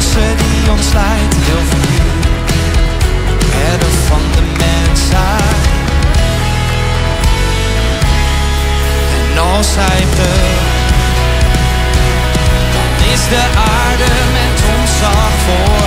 verlosser die ons leidt, heel van u, redder van de mensheid. En als hij wil, dan is de aarde met ontzag voor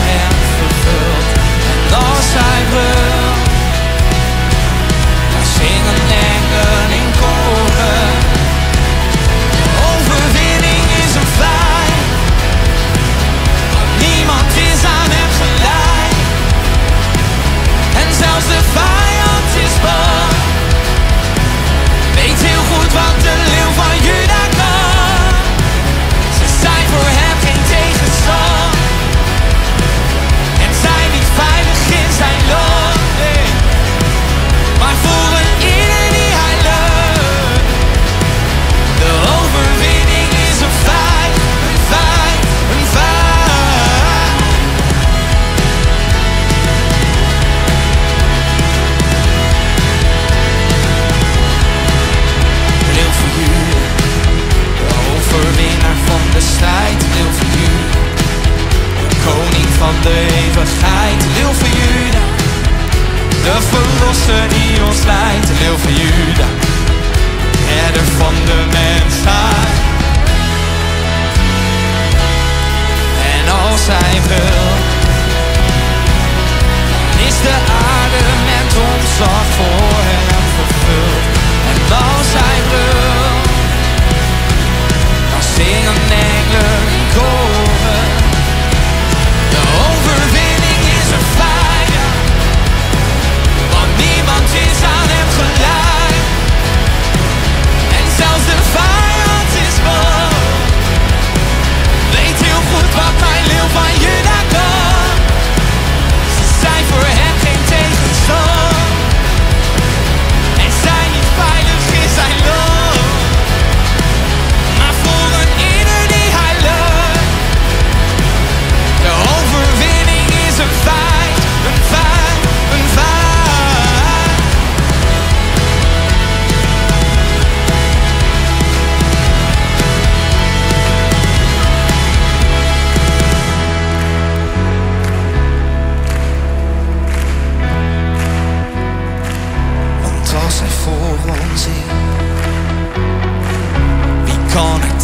verlosser die ons leidt. Leeuw voor Juda, herder van de mensheid. En als hij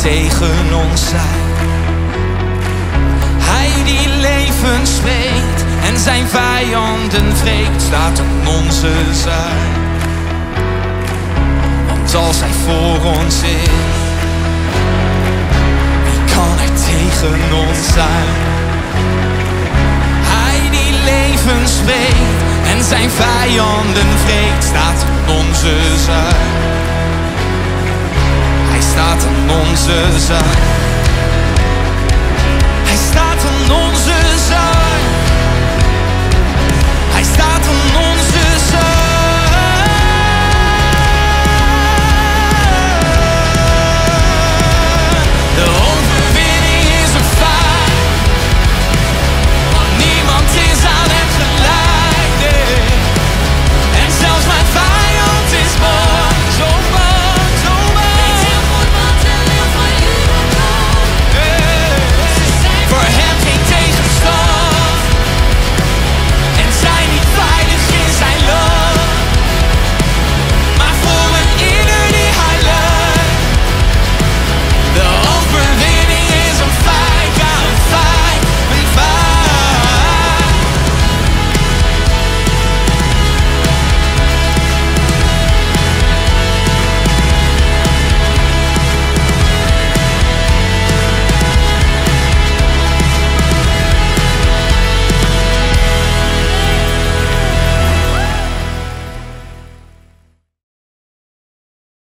tegen ons zijn? Hij die leven spreekt en zijn vijanden wreekt, staat aan onze zij. Want als hij voor ons is, wie kan er tegen ons zijn? Hij die leven spreekt en zijn vijanden wreekt, staat onze zij. Hij staat onze zij.